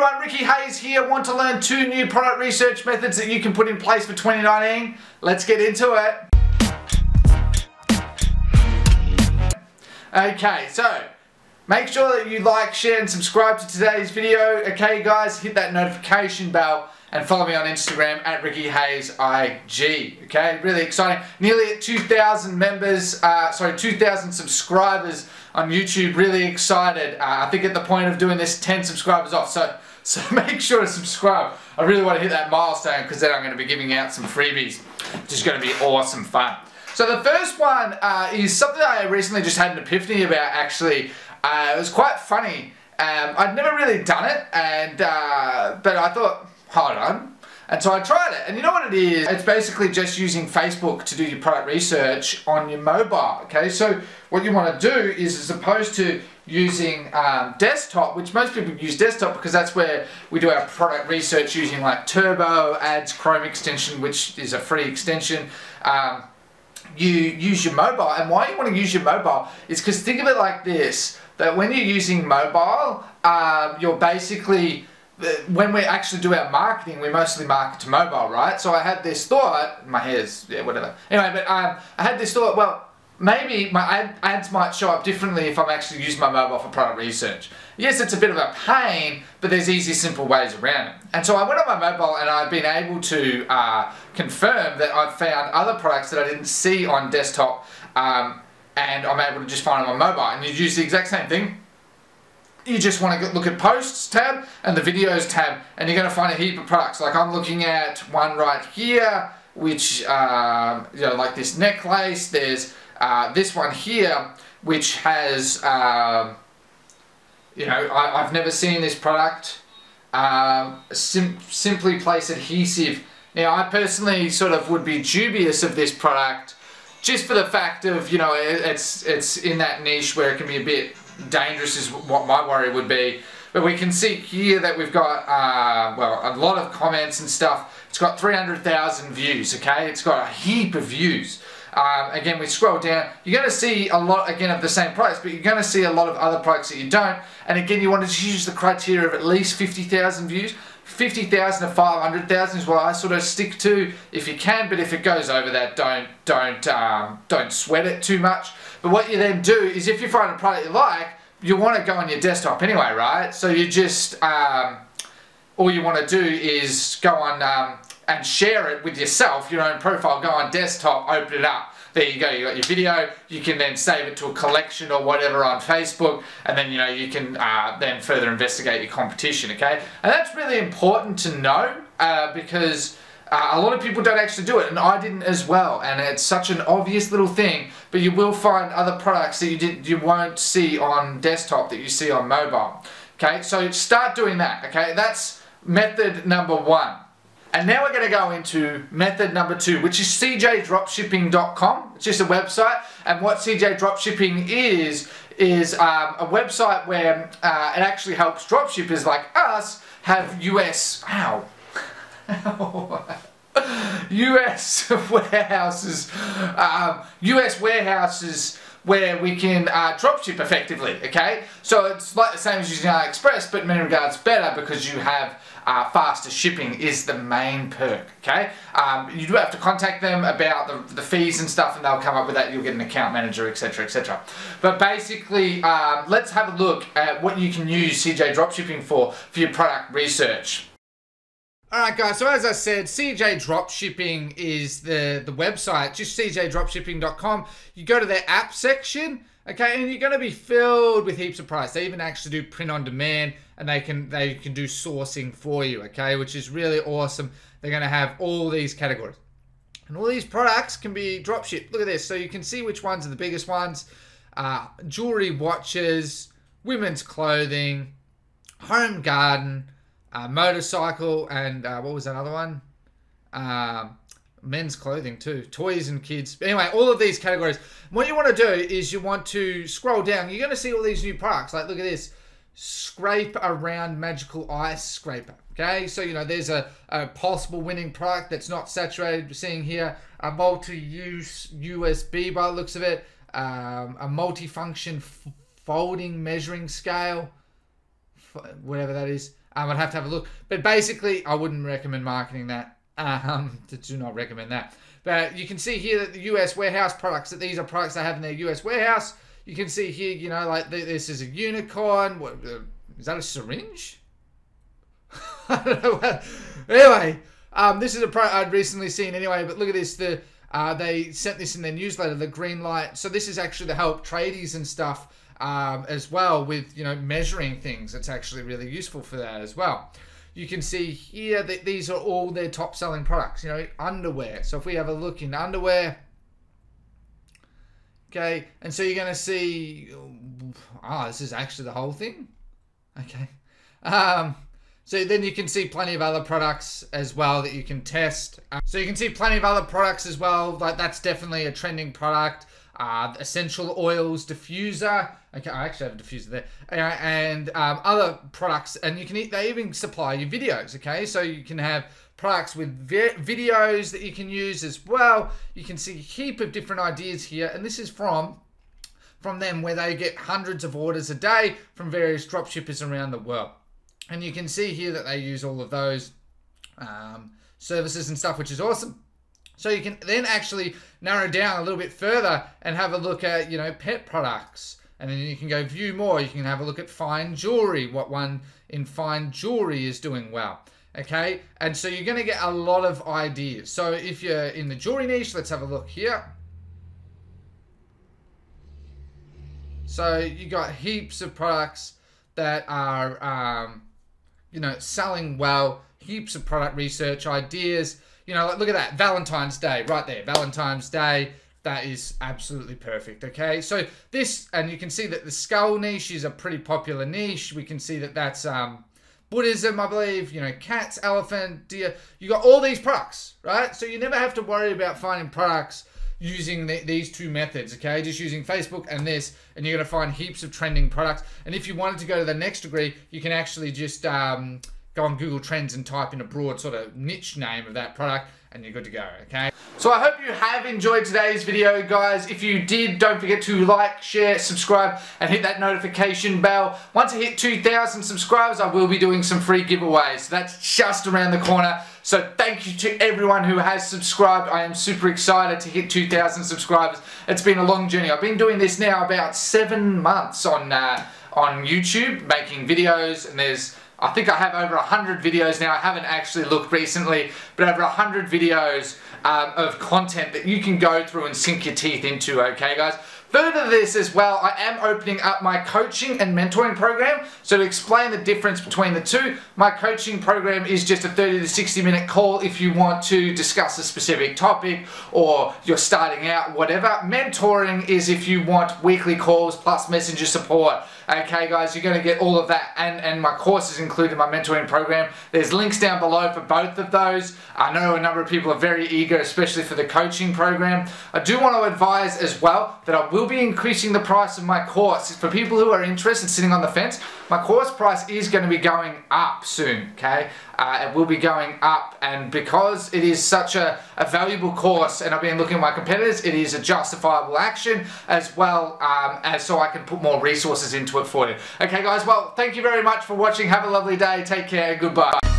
everyone, Ricky Hayes here. Want to learn two new product research methods that you can put in place for 2019? Let's get into it. Okay, so make sure that you like, share and subscribe to today's video. Okay guys, hit that notification bell and follow me on Instagram at Ricky Hayes IG. Okay, really exciting. Nearly at 2,000 members, uh, sorry, 2,000 subscribers on YouTube. Really excited. Uh, I think at the point of doing this, 10 subscribers off. So, so make sure to subscribe. I really want to hit that milestone because then I'm going to be giving out some freebies, which is going to be awesome fun. So the first one uh, is something I recently just had an epiphany about actually. Uh, it was quite funny. Um, I'd never really done it, and uh, but I thought, hold on. And so I tried it, and you know what it is? It's basically just using Facebook to do your product research on your mobile, okay? So what you want to do is, as opposed to using um, desktop, which most people use desktop because that's where we do our product research using like Turbo, Ads, Chrome extension, which is a free extension. Um, you use your mobile, and why you want to use your mobile is because think of it like this, that when you're using mobile, um, you're basically when we actually do our marketing, we mostly market to mobile, right? So I had this thought, my hair's, yeah, whatever. Anyway, but um, I had this thought, well, maybe my ad, ads might show up differently if I'm actually using my mobile for product research. Yes, it's a bit of a pain, but there's easy, simple ways around it. And so I went on my mobile and I've been able to uh, confirm that I've found other products that I didn't see on desktop um, and I'm able to just find them on mobile. And you use the exact same thing you just want to look at posts tab and the videos tab and you're going to find a heap of products like I'm looking at one right here which um, you know like this necklace there's uh, this one here which has um, you know I, have never seen this product um, sim simply place adhesive now I personally sort of would be dubious of this product just for the fact of you know it, it's it's in that niche where it can be a bit dangerous is what my worry would be. But we can see here that we've got, uh, well, a lot of comments and stuff. It's got 300,000 views, okay? It's got a heap of views. Um, again, we scroll down, you're going to see a lot, again, of the same products, but you're going to see a lot of other products that you don't. And again, you want to use the criteria of at least 50,000 views. 50,000 to 500,000 is what I sort of stick to if you can, but if it goes over that, don't, don't, um, don't sweat it too much. But what you then do is if you find a product you like, you want to go on your desktop anyway, right? So you just, um, all you want to do is go on um, and share it with yourself, your own profile, go on desktop, open it up. There you go, you got your video, you can then save it to a collection or whatever on Facebook, and then you know you can uh, then further investigate your competition, okay? And that's really important to know uh, because uh, a lot of people don't actually do it, and I didn't as well. And it's such an obvious little thing, but you will find other products that you did you won't see on desktop that you see on mobile. Okay, so start doing that. Okay, that's method number one. And now we're going to go into method number two, which is cjdropshipping.com. It's just a website, and what CJ Dropshipping is is um, a website where uh, it actually helps dropshippers like us have US. Ow. US warehouses, um, US warehouses where we can uh, dropship effectively, okay? So it's like the same as using AliExpress, but in many regards better because you have uh, faster shipping is the main perk, okay? Um, you do have to contact them about the, the fees and stuff and they'll come up with that. You'll get an account manager, etc., etc. But basically, um, let's have a look at what you can use CJ Dropshipping for, for your product research. Alright guys, so as I said, CJ Dropshipping is the, the website, just cjdropshipping.com. You go to their app section, okay, and you're going to be filled with heaps of price. They even actually do print on demand and they can they can do sourcing for you, okay, which is really awesome. They're going to have all these categories. And all these products can be dropshipped. Look at this. So you can see which ones are the biggest ones. Uh, jewelry, watches, women's clothing, home garden, uh, motorcycle, and uh, what was another one? Uh, men's clothing too, toys and kids. Anyway, all of these categories. What you want to do is you want to scroll down. You're going to see all these new products. Like, look at this. Scrape around magical ice scraper. Okay, so you know there's a, a possible winning product that's not saturated. We're seeing here a multi-use USB by the looks of it, um, a multi-function folding measuring scale, whatever that is, Um, I'd have to have a look. But basically, I wouldn't recommend marketing that. Um, do not recommend that. But you can see here that the US warehouse products, that these are products they have in their US warehouse. You can see here, you know, like this is a unicorn. What, uh, is that a syringe? I don't know. Anyway, um, this is a product I'd recently seen anyway, but look at this. The uh, They sent this in their newsletter, the green light. So this is actually to help tradies and stuff um, as well with, you know, measuring things. It's actually really useful for that as well you can see here that these are all their top selling products. You know, underwear. So if we have a look in underwear, okay, and so you're going to see, ah, oh, this is actually the whole thing. Okay. Um, so then you can see plenty of other products as well that you can test. Um, so you can see plenty of other products as well. Like that's definitely a trending product uh, essential oils diffuser. Okay, I actually have a diffuser there, uh, and um, other products. And you can they even supply you videos. Okay, so you can have products with vi videos that you can use as well. You can see a heap of different ideas here, and this is from from them where they get hundreds of orders a day from various dropshippers around the world. And you can see here that they use all of those um, services and stuff, which is awesome. So you can then actually narrow down a little bit further and have a look at, you know, pet products. And then you can go view more. You can have a look at fine jewelry, what one in fine jewelry is doing well. Okay, and so you're going to get a lot of ideas. So if you're in the jewelry niche, let's have a look here. So you got heaps of products that are, um, you know, selling well, heaps of product research ideas you know, look at that. Valentine's Day, right there. Valentine's Day. That is absolutely perfect, okay? So this, and you can see that the skull niche is a pretty popular niche. We can see that that's um, Buddhism, I believe, you know, cats, elephant, deer. You got all these products, right? So you never have to worry about finding products using the, these two methods, okay? Just using Facebook and this, and you're going to find heaps of trending products. And if you wanted to go to the next degree, you can actually just... Um, go on Google Trends and type in a broad sort of niche name of that product and you're good to go, okay? So I hope you have enjoyed today's video, guys. If you did, don't forget to like, share, subscribe, and hit that notification bell. Once I hit 2,000 subscribers, I will be doing some free giveaways. So That's just around the corner. So thank you to everyone who has subscribed. I am super excited to hit 2,000 subscribers. It's been a long journey. I've been doing this now about seven months on, uh, on YouTube, making videos, and there's I think I have over 100 videos now. I haven't actually looked recently, but over 100 videos um, of content that you can go through and sink your teeth into, okay guys? Further to this as well, I am opening up my coaching and mentoring program. So to explain the difference between the two, my coaching program is just a 30 to 60 minute call if you want to discuss a specific topic or you're starting out, whatever. Mentoring is if you want weekly calls plus messenger support. Okay guys, you're going to get all of that and, and my courses included in my mentoring program. There's links down below for both of those. I know a number of people are very eager, especially for the coaching program. I do want to advise as well that I will be increasing the price of my course. For people who are interested sitting on the fence, my course price is going to be going up soon, okay? Uh, it will be going up and because it is such a, a, valuable course and I've been looking at my competitors, it is a justifiable action as well um, as so I can put more resources into it for you. Okay guys, well thank you very much for watching. Have a lovely day. Take care. Goodbye.